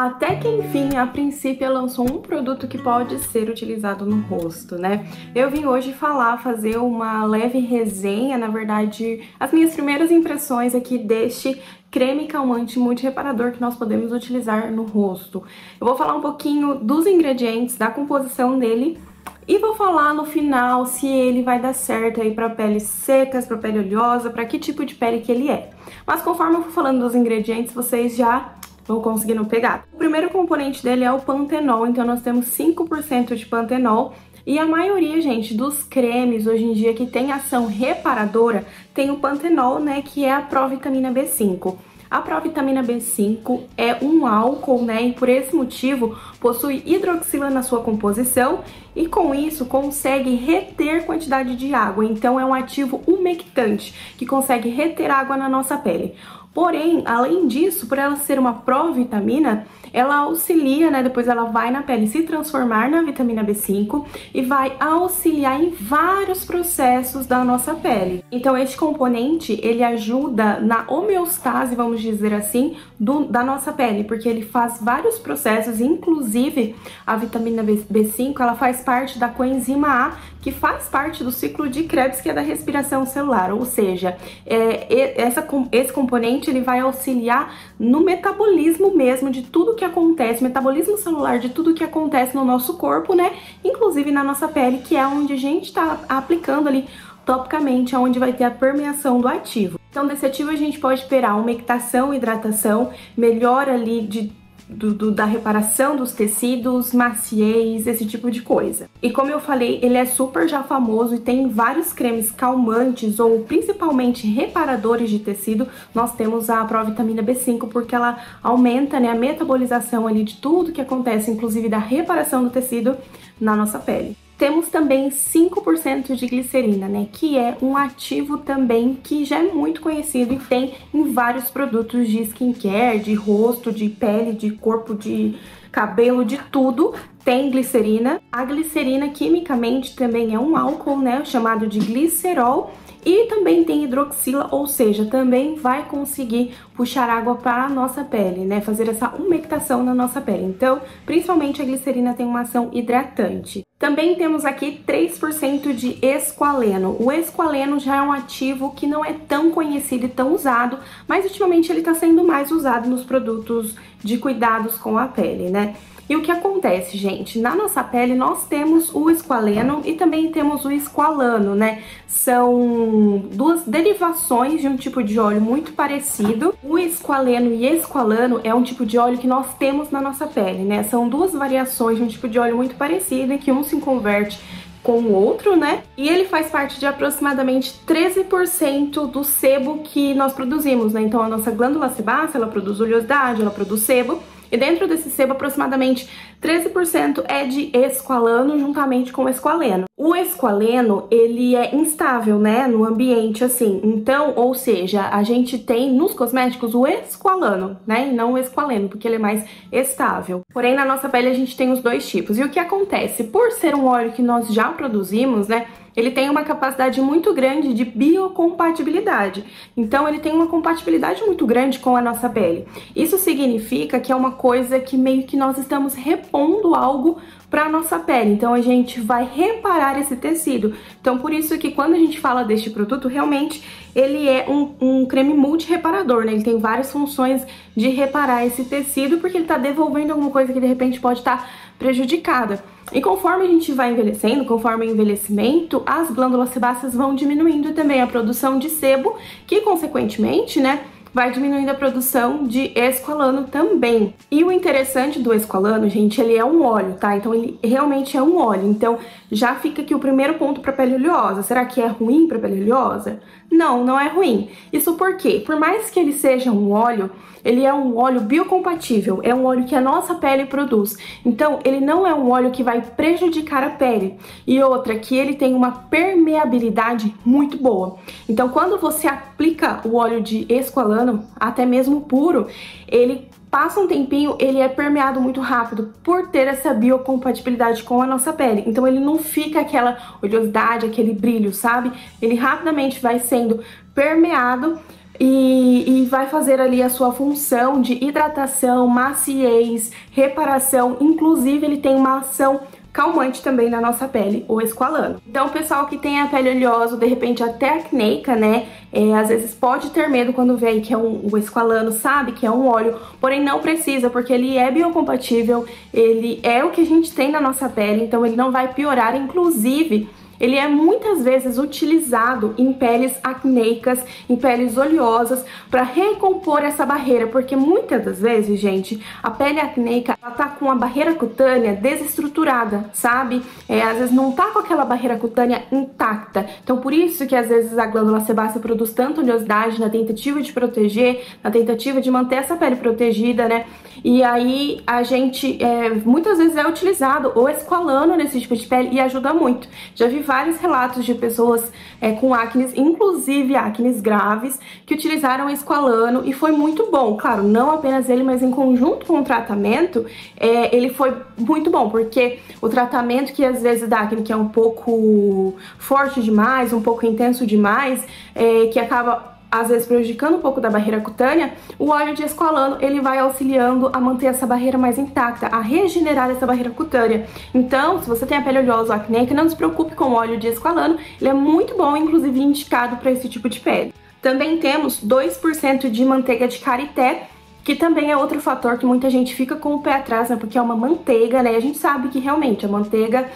Até que enfim, a princípio lançou um produto que pode ser utilizado no rosto, né? Eu vim hoje falar, fazer uma leve resenha, na verdade, as minhas primeiras impressões aqui deste creme calmante muito reparador que nós podemos utilizar no rosto. Eu vou falar um pouquinho dos ingredientes, da composição dele e vou falar no final se ele vai dar certo aí para peles secas, para pele oleosa, para que tipo de pele que ele é. Mas conforme eu for falando dos ingredientes, vocês já vão conseguindo pegar. O primeiro componente dele é o pantenol, então nós temos 5% de pantenol e a maioria, gente, dos cremes hoje em dia que tem ação reparadora tem o pantenol, né, que é a provitamina B5. A provitamina B5 é um álcool, né, e por esse motivo possui hidroxila na sua composição e com isso consegue reter quantidade de água. Então é um ativo umectante que consegue reter água na nossa pele. Porém, além disso, por ela ser uma provitamina, ela auxilia, né? Depois ela vai na pele se transformar na vitamina B5 e vai auxiliar em vários processos da nossa pele. Então, este componente ele ajuda na homeostase, vamos dizer assim, do, da nossa pele, porque ele faz vários processos, inclusive a vitamina B5, ela faz parte da coenzima A, que faz parte do ciclo de Krebs, que é da respiração celular, ou seja, é, essa, esse componente ele vai auxiliar no metabolismo mesmo de tudo que acontece, metabolismo celular de tudo que acontece no nosso corpo, né? Inclusive na nossa pele, que é onde a gente está aplicando ali topicamente, onde vai ter a permeação do ativo. Então, desse ativo a gente pode esperar umectação, hidratação, melhora ali de do, do, da reparação dos tecidos, maciez, esse tipo de coisa. E como eu falei, ele é super já famoso e tem vários cremes calmantes ou principalmente reparadores de tecido. Nós temos a provitamina B5 porque ela aumenta né, a metabolização ali de tudo que acontece, inclusive da reparação do tecido na nossa pele. Temos também 5% de glicerina, né, que é um ativo também que já é muito conhecido e tem em vários produtos de skincare, de rosto, de pele, de corpo, de cabelo, de tudo, tem glicerina. A glicerina quimicamente também é um álcool, né, chamado de glicerol, e também tem hidroxila, ou seja, também vai conseguir puxar água para a nossa pele, né? Fazer essa umectação na nossa pele. Então, principalmente a glicerina tem uma ação hidratante. Também temos aqui 3% de esqualeno. O esqualeno já é um ativo que não é tão conhecido e tão usado, mas ultimamente ele está sendo mais usado nos produtos de cuidados com a pele, né? E o que acontece, gente? Na nossa pele nós temos o esqualeno e também temos o esqualano, né? São duas derivações de um tipo de óleo muito parecido. O esqualeno e esqualano é um tipo de óleo que nós temos na nossa pele, né? São duas variações de um tipo de óleo muito parecido em que um se converte com o outro, né? E ele faz parte de aproximadamente 13% do sebo que nós produzimos, né? Então a nossa glândula sebácea, ela produz oleosidade, ela produz sebo, e dentro desse sebo, aproximadamente 13% é de esqualano juntamente com esqualeno. O esqualeno, ele é instável, né, no ambiente assim. Então, ou seja, a gente tem nos cosméticos o esqualano, né, e não o esqualeno, porque ele é mais estável. Porém, na nossa pele a gente tem os dois tipos. E o que acontece? Por ser um óleo que nós já produzimos, né, ele tem uma capacidade muito grande de biocompatibilidade. Então, ele tem uma compatibilidade muito grande com a nossa pele. Isso significa que é uma coisa que meio que nós estamos repondo algo para nossa pele. Então a gente vai reparar esse tecido. Então por isso que quando a gente fala deste produto, realmente ele é um, um creme multi-reparador, né? Ele tem várias funções de reparar esse tecido porque ele está devolvendo alguma coisa que de repente pode estar tá prejudicada. E conforme a gente vai envelhecendo, conforme o envelhecimento, as glândulas sebáceas vão diminuindo também a produção de sebo, que consequentemente, né, vai diminuindo a produção de esqualano também. E o interessante do esqualano, gente, ele é um óleo, tá? Então ele realmente é um óleo. Então já fica aqui o primeiro ponto para pele oleosa. Será que é ruim para pele oleosa? Não, não é ruim. Isso por quê? Por mais que ele seja um óleo, ele é um óleo biocompatível, é um óleo que a nossa pele produz. Então, ele não é um óleo que vai prejudicar a pele. E outra, que ele tem uma permeabilidade muito boa. Então, quando você aplica o óleo de esqualano, até mesmo puro, ele passa um tempinho, ele é permeado muito rápido por ter essa biocompatibilidade com a nossa pele. Então ele não fica aquela oleosidade, aquele brilho, sabe? Ele rapidamente vai sendo permeado e, e vai fazer ali a sua função de hidratação, maciez, reparação, inclusive ele tem uma ação calmante também na nossa pele, o esqualano. Então, pessoal que tem a pele oleosa, de repente até acneica, né, é, às vezes pode ter medo quando vê aí que é um, o esqualano, sabe que é um óleo, porém não precisa, porque ele é biocompatível, ele é o que a gente tem na nossa pele, então ele não vai piorar, inclusive ele é muitas vezes utilizado em peles acneicas, em peles oleosas, para recompor essa barreira, porque muitas das vezes, gente, a pele acneica ela tá com a barreira cutânea desestruturada, sabe? É, às vezes não tá com aquela barreira cutânea intacta. Então, por isso que às vezes a glândula sebácea produz tanta oleosidade na tentativa de proteger, na tentativa de manter essa pele protegida, né? E aí a gente é, muitas vezes é utilizado o esqualano nesse tipo de pele e ajuda muito. Já vi vários relatos de pessoas é, com acnes, inclusive acnes graves, que utilizaram esqualano e foi muito bom. Claro, não apenas ele, mas em conjunto com o tratamento, é, ele foi muito bom, porque o tratamento que às vezes da acne que é um pouco forte demais, um pouco intenso demais, é, que acaba às vezes prejudicando um pouco da barreira cutânea, o óleo de esqualano ele vai auxiliando a manter essa barreira mais intacta, a regenerar essa barreira cutânea. Então, se você tem a pele oleosa ou acneica, não se preocupe com o óleo de esqualano, ele é muito bom, inclusive indicado para esse tipo de pele. Também temos 2% de manteiga de karité, que também é outro fator que muita gente fica com o pé atrás, né? Porque é uma manteiga, né? E a gente sabe que realmente a manteiga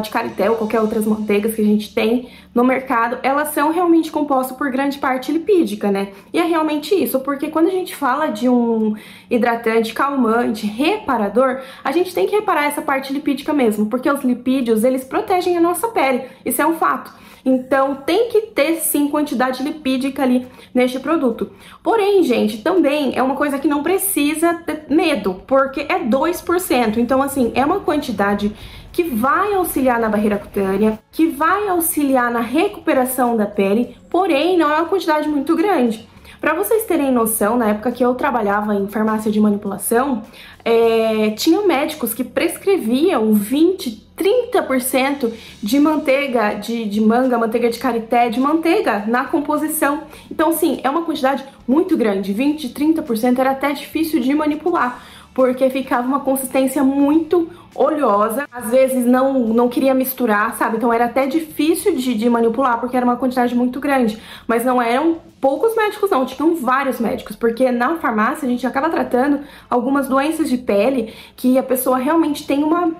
de carité ou qualquer outras manteigas que a gente tem no mercado, elas são realmente compostas por grande parte lipídica, né? E é realmente isso, porque quando a gente fala de um hidratante calmante, reparador, a gente tem que reparar essa parte lipídica mesmo, porque os lipídios, eles protegem a nossa pele. Isso é um fato. Então tem que ter sim quantidade lipídica ali neste produto. Porém, gente, também é uma coisa que não precisa ter medo, porque é 2%. Então, assim, é uma quantidade que vai auxiliar na barreira cutânea, que vai auxiliar na recuperação da pele, porém não é uma quantidade muito grande. Para vocês terem noção, na época que eu trabalhava em farmácia de manipulação, é, tinham médicos que prescreviam 20, 30% de manteiga de, de manga, manteiga de carité, de manteiga na composição. Então, sim, é uma quantidade muito grande. 20, 30% era até difícil de manipular porque ficava uma consistência muito oleosa. Às vezes não, não queria misturar, sabe? Então era até difícil de, de manipular, porque era uma quantidade muito grande. Mas não eram poucos médicos não, tinham vários médicos, porque na farmácia a gente acaba tratando algumas doenças de pele que a pessoa realmente tem uma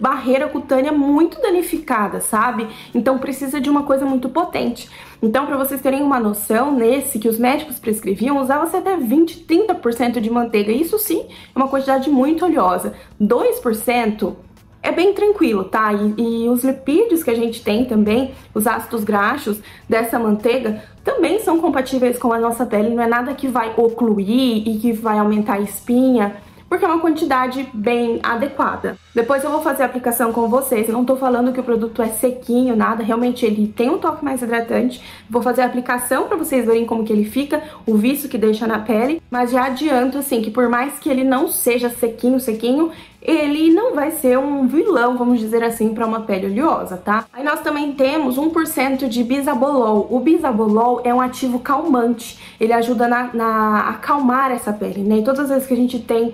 barreira cutânea muito danificada, sabe? Então precisa de uma coisa muito potente. Então, para vocês terem uma noção, nesse que os médicos prescreviam, usava-se até 20, 30% de manteiga. Isso sim é uma quantidade muito oleosa. 2% é bem tranquilo, tá? E, e, os lipídios que a gente tem também, os ácidos graxos dessa manteiga, também são compatíveis com a nossa pele. Não é nada que vai ocluir e que vai aumentar a espinha porque é uma quantidade bem adequada. Depois eu vou fazer a aplicação com vocês, eu não tô falando que o produto é sequinho, nada, realmente ele tem um toque mais hidratante. Vou fazer a aplicação para vocês verem como que ele fica, o viço que deixa na pele, mas já adianto assim que por mais que ele não seja sequinho, sequinho, ele não vai ser um vilão, vamos dizer assim, para uma pele oleosa, tá? Aí nós também temos 1% de bisabolol. O bisabolol é um ativo calmante, ele ajuda na, na acalmar essa pele, né? E todas as vezes que a gente tem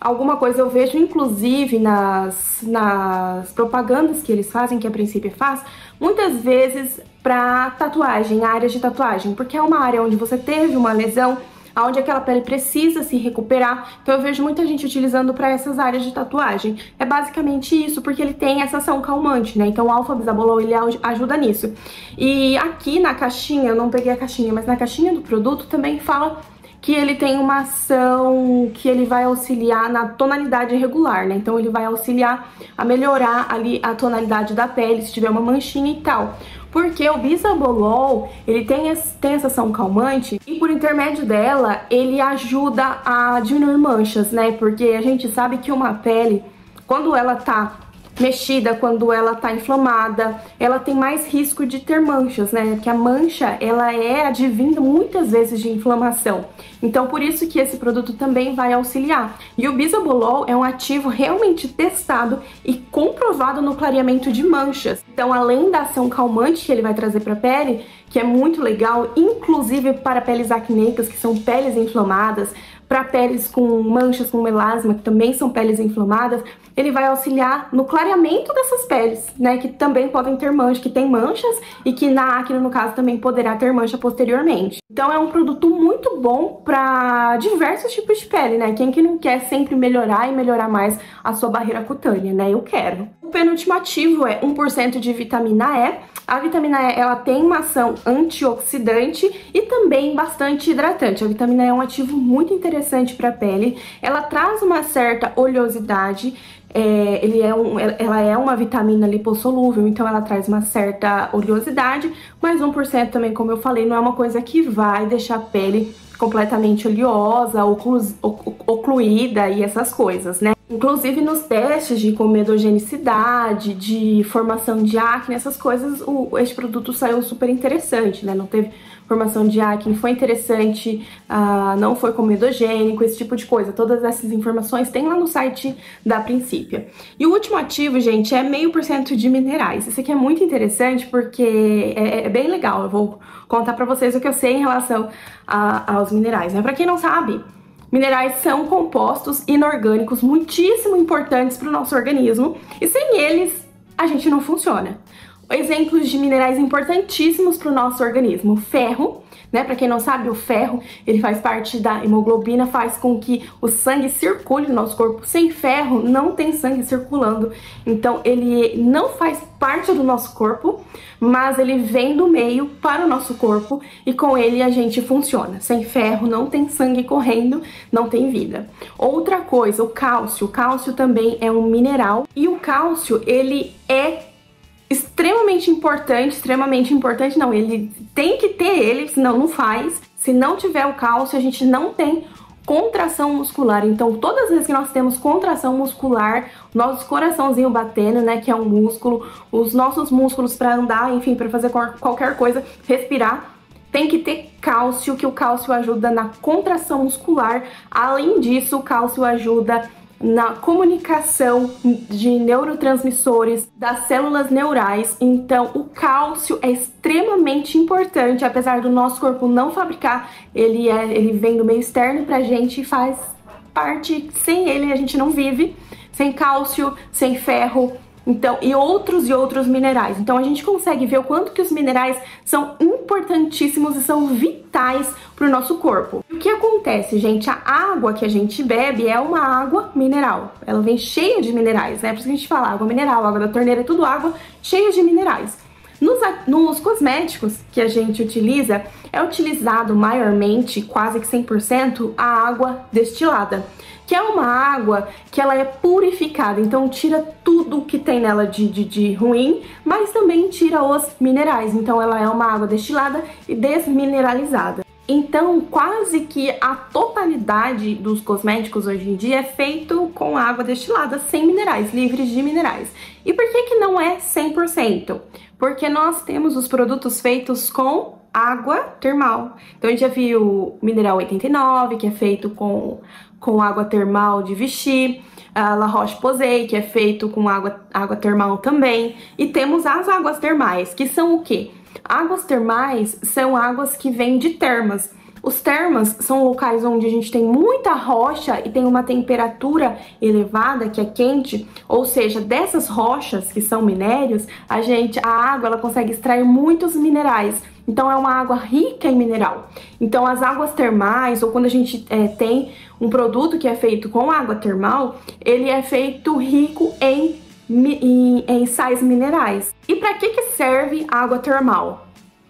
alguma coisa eu vejo, inclusive nas, nas propagandas que eles fazem, que a princípio faz, muitas vezes para tatuagem, áreas de tatuagem, porque é uma área onde você teve uma lesão, onde aquela pele precisa se recuperar. Então eu vejo muita gente utilizando para essas áreas de tatuagem. É basicamente isso, porque ele tem essa ação calmante, né? Então o alfa bisabolol ele ajuda nisso. E aqui na caixinha, eu não peguei a caixinha, mas na caixinha do produto também fala que ele tem uma ação que ele vai auxiliar na tonalidade regular, né? Então ele vai auxiliar a melhorar ali a tonalidade da pele, se tiver uma manchinha e tal. Porque o bisabolol, ele tem, tem essa ação calmante e por intermédio dela, ele ajuda a diminuir manchas, né? Porque a gente sabe que uma pele, quando ela tá mexida, quando ela tá inflamada, ela tem mais risco de ter manchas, né? Porque a mancha, ela é advinda muitas vezes de inflamação. Então, por isso que esse produto também vai auxiliar. E o bisabolol é um ativo realmente testado e comprovado no clareamento de manchas. Então, além da ação calmante que ele vai trazer para a pele, que é muito legal, inclusive para peles acneicas, que são peles inflamadas, para peles com manchas com melasma, que também são peles inflamadas, ele vai auxiliar no clareamento dessas peles, né, que também podem ter manchas, que tem manchas e que na acne, no caso, também poderá ter mancha posteriormente. Então é um produto muito bom para diversos tipos de pele, né? Quem que não quer sempre melhorar e melhorar mais a sua barreira cutânea, né? Eu quero. O penúltimo ativo é 1% de vitamina E. A vitamina E, ela tem uma ação antioxidante e também bastante hidratante. A vitamina E é um ativo muito interessante para a pele. Ela traz uma certa oleosidade é, ele é um, ela é uma vitamina lipossolúvel, então ela traz uma certa oleosidade, mas 1% também, como eu falei, não é uma coisa que vai deixar a pele completamente oleosa, oclu, ocluída e essas coisas, né? Inclusive nos testes de comedogenicidade, de formação de acne, essas coisas, o, este produto saiu super interessante, né? Não teve formação de acne, foi interessante, uh, não foi comedogênico, esse tipo de coisa. Todas essas informações tem lá no site da Princípia. E o último ativo, gente, é meio por cento de minerais. Esse aqui é muito interessante porque é, é bem legal. Eu vou contar pra vocês o que eu sei em relação a, aos minerais, né? Pra quem não sabe, Minerais são compostos inorgânicos muitíssimo importantes para o nosso organismo e sem eles a gente não funciona. Exemplos de minerais importantíssimos para o nosso organismo: ferro, né? Para quem não sabe, o ferro ele faz parte da hemoglobina, faz com que o sangue circule no nosso corpo. Sem ferro, não tem sangue circulando. Então, ele não faz parte do nosso corpo, mas ele vem do meio para o nosso corpo e com ele a gente funciona. Sem ferro, não tem sangue correndo, não tem vida. Outra coisa, o cálcio. O cálcio também é um mineral e o cálcio ele é extremamente importante, extremamente importante não, ele tem que ter ele, senão não faz. Se não tiver o cálcio, a gente não tem contração muscular. Então, todas as vezes que nós temos contração muscular, nosso coraçãozinho batendo, né, que é um músculo, os nossos músculos para andar, enfim, para fazer qualquer coisa, respirar, tem que ter cálcio, que o cálcio ajuda na contração muscular. Além disso, o cálcio ajuda na comunicação de neurotransmissores das células neurais. Então, o cálcio é extremamente importante, apesar do nosso corpo não fabricar, ele é, ele vem do meio externo pra gente e faz parte. Sem ele a gente não vive. Sem cálcio, sem ferro, então, e outros e outros minerais. Então a gente consegue ver o quanto que os minerais são importantíssimos e são vitais para o nosso corpo. O que acontece, gente? A água que a gente bebe é uma água mineral. Ela vem cheia de minerais, né? Por isso que a gente fala água mineral, água da torneira é tudo água cheia de minerais. Nos, nos cosméticos que a gente utiliza, é utilizado maiormente, quase que 100%, a água destilada que é uma água que ela é purificada, então tira tudo que tem nela de, de, de, ruim, mas também tira os minerais, então ela é uma água destilada e desmineralizada. Então, quase que a totalidade dos cosméticos hoje em dia é feito com água destilada, sem minerais, livres de minerais. E por que que não é 100%? Porque nós temos os produtos feitos com água termal. Então, a gente já viu mineral 89, que é feito com, com água termal de Vichy, a La Roche-Posay, que é feito com água, água termal também. E temos as águas termais, que são o quê? Águas termais são águas que vêm de termas. Os termas são locais onde a gente tem muita rocha e tem uma temperatura elevada, que é quente, ou seja, dessas rochas que são minérios, a gente, a água, ela consegue extrair muitos minerais. Então é uma água rica em mineral. Então as águas termais, ou quando a gente é, tem um produto que é feito com água termal, ele é feito rico em em, em sais minerais. E para que, que serve água termal?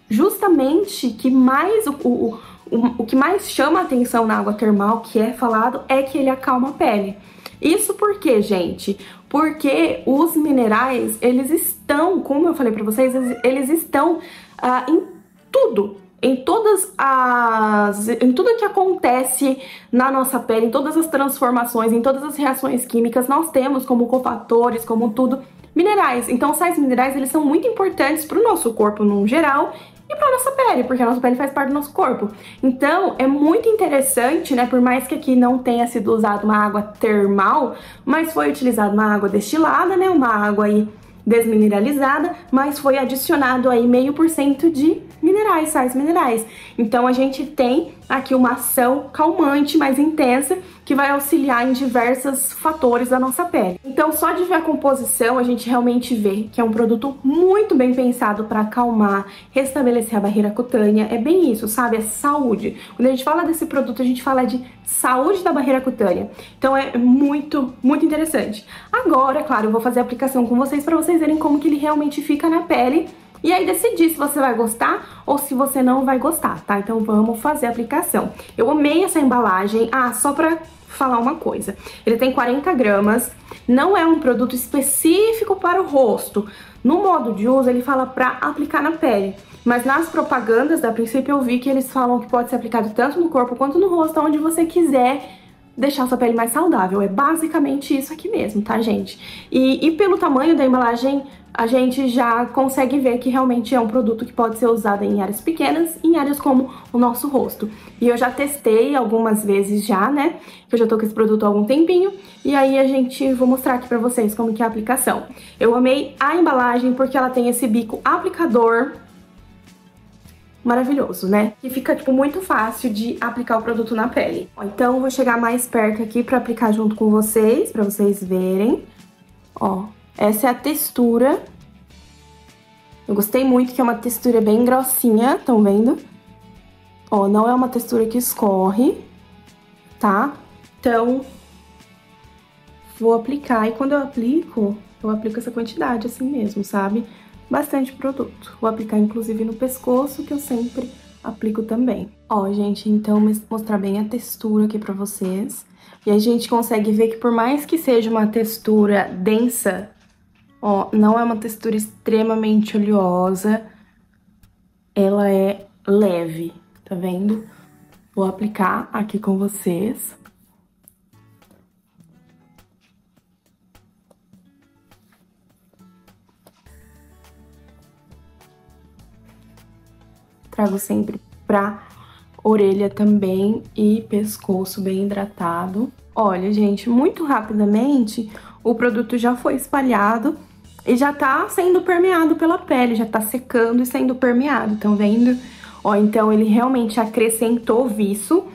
Justamente que mais o, o, o, que mais chama a atenção na água termal, que é falado, é que ele acalma a pele. Isso por quê, gente? Porque os minerais, eles estão, como eu falei para vocês, eles estão uh, em tudo em todas as em tudo que acontece na nossa pele, em todas as transformações, em todas as reações químicas, nós temos como cofatores, como tudo, minerais. Então, sais minerais, eles são muito importantes para o nosso corpo no geral e para nossa pele, porque a nossa pele faz parte do nosso corpo. Então, é muito interessante, né, por mais que aqui não tenha sido usado uma água termal, mas foi utilizada uma água destilada, né, uma água aí desmineralizada, mas foi adicionado aí meio por cento de minerais, sais minerais. Então a gente tem aqui uma ação calmante mais intensa que vai auxiliar em diversos fatores da nossa pele. Então, só de ver a composição, a gente realmente vê que é um produto muito bem pensado para acalmar, restabelecer a barreira cutânea. É bem isso, sabe? É saúde. Quando a gente fala desse produto, a gente fala de saúde da barreira cutânea. Então, é muito, muito interessante. Agora, claro, eu vou fazer a aplicação com vocês para vocês verem como que ele realmente fica na pele e aí decidir se você vai gostar ou se você não vai gostar, tá? Então vamos fazer a aplicação. Eu amei essa embalagem. Ah, só pra falar uma coisa. Ele tem 40 gramas, não é um produto específico para o rosto. No modo de uso, ele fala para aplicar na pele. Mas nas propagandas, da princípio, eu vi que eles falam que pode ser aplicado tanto no corpo quanto no rosto, onde você quiser deixar sua pele mais saudável. É basicamente isso aqui mesmo, tá, gente? E, e pelo tamanho da embalagem, a gente já consegue ver que realmente é um produto que pode ser usado em áreas pequenas, em áreas como o nosso rosto. E eu já testei algumas vezes já, né? Eu já tô com esse produto há algum tempinho. E aí a gente, vou mostrar aqui pra vocês como que é a aplicação. Eu amei a embalagem porque ela tem esse bico aplicador maravilhoso, né? E fica, tipo, muito fácil de aplicar o produto na pele. Então, vou chegar mais perto aqui pra aplicar junto com vocês, pra vocês verem. Ó, essa é a textura. Eu gostei muito que é uma textura bem grossinha, estão vendo? Ó, não é uma textura que escorre, tá? Então, vou aplicar. E quando eu aplico, eu aplico essa quantidade assim mesmo, sabe? Bastante produto. Vou aplicar inclusive no pescoço, que eu sempre aplico também. Ó, gente, então mostrar bem a textura aqui pra vocês. E a gente consegue ver que por mais que seja uma textura densa, Ó, não é uma textura extremamente oleosa, ela é leve, tá vendo? Vou aplicar aqui com vocês. Trago sempre pra orelha também e pescoço bem hidratado. Olha, gente, muito rapidamente o produto já foi espalhado e já tá sendo permeado pela pele, já tá secando e sendo permeado, estão vendo? Ó, então ele realmente acrescentou viço,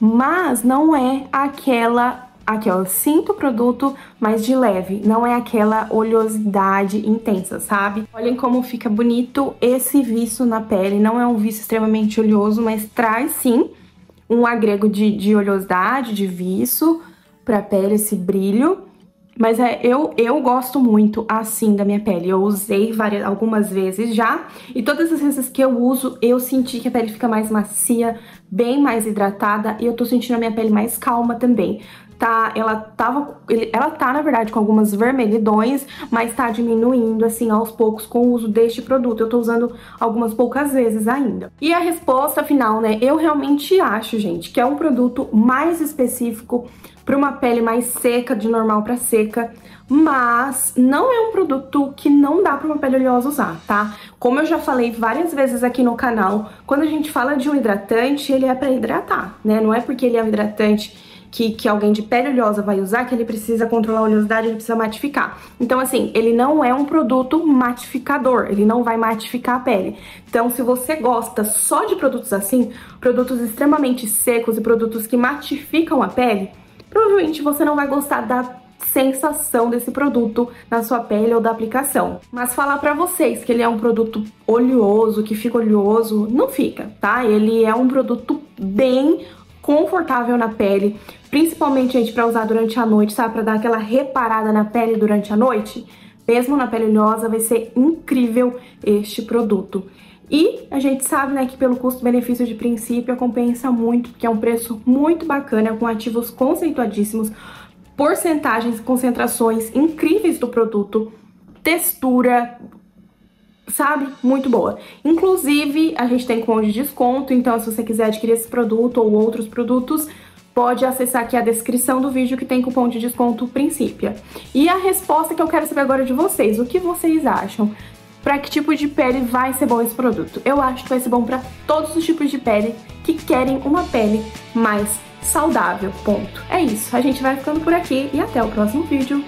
mas não é aquela aqui ó, eu sinto o produto mais de leve, não é aquela oleosidade intensa, sabe? Olhem como fica bonito esse viço na pele, não é um viço extremamente oleoso, mas traz sim um agrego de, de oleosidade, de viço pra pele, esse brilho. Mas é, eu, eu gosto muito assim da minha pele. Eu usei várias, algumas vezes já. E todas as vezes que eu uso, eu senti que a pele fica mais macia, bem mais hidratada. E eu tô sentindo a minha pele mais calma também. Tá, ela tava, ela tá na verdade com algumas vermelhidões, mas tá diminuindo assim aos poucos com o uso deste produto. Eu tô usando algumas poucas vezes ainda. E a resposta final, né? Eu realmente acho, gente, que é um produto mais específico para uma pele mais seca, de normal para seca, mas não é um produto que não dá para uma pele oleosa usar, tá? Como eu já falei várias vezes aqui no canal, quando a gente fala de um hidratante, ele é para hidratar, né? Não é porque ele é um hidratante que, que alguém de pele oleosa vai usar, que ele precisa controlar a oleosidade, ele precisa matificar. Então, assim, ele não é um produto matificador, ele não vai matificar a pele. Então, se você gosta só de produtos assim, produtos extremamente secos e produtos que matificam a pele, provavelmente você não vai gostar da sensação desse produto na sua pele ou da aplicação. Mas falar para vocês que ele é um produto oleoso, que fica oleoso, não fica, tá? Ele é um produto bem confortável na pele, principalmente, gente, para usar durante a noite, sabe? Para dar aquela reparada na pele durante a noite. Mesmo na pele oleosa, vai ser incrível este produto. E a gente sabe, né, que pelo custo-benefício de princípio compensa muito, porque é um preço muito bacana, com ativos conceituadíssimos, porcentagens concentrações incríveis do produto, textura, sabe? Muito boa. Inclusive, a gente tem cupom de desconto, então se você quiser adquirir esse produto ou outros produtos, pode acessar aqui a descrição do vídeo que tem cupom de desconto Princípia. E a resposta que eu quero saber agora de vocês, o que vocês acham? Para que tipo de pele vai ser bom esse produto? Eu acho que vai ser bom para todos os tipos de pele que querem uma pele mais saudável, ponto. É isso, a gente vai ficando por aqui e até o próximo vídeo.